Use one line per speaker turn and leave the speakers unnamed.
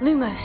Lumos.